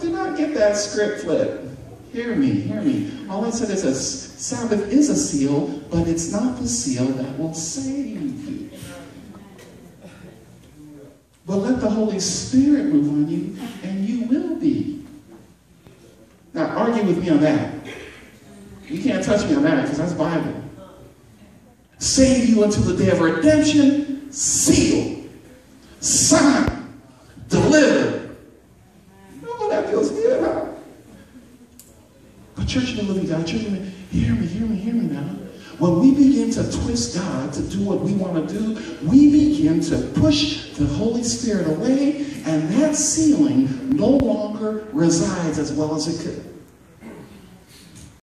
do not get that script flip. Hear me, hear me. All I said is a Sabbath is a seal, but it's not the seal that will save you. But let the Holy Spirit move on you, and you will be. Now, argue with me on that. You can't touch me on that because that's Bible. Save you until the day of redemption, seal, But church of the living God, church the hear me, hear me, hear me now. When we begin to twist God to do what we want to do, we begin to push the Holy Spirit away, and that sealing no longer resides as well as it could.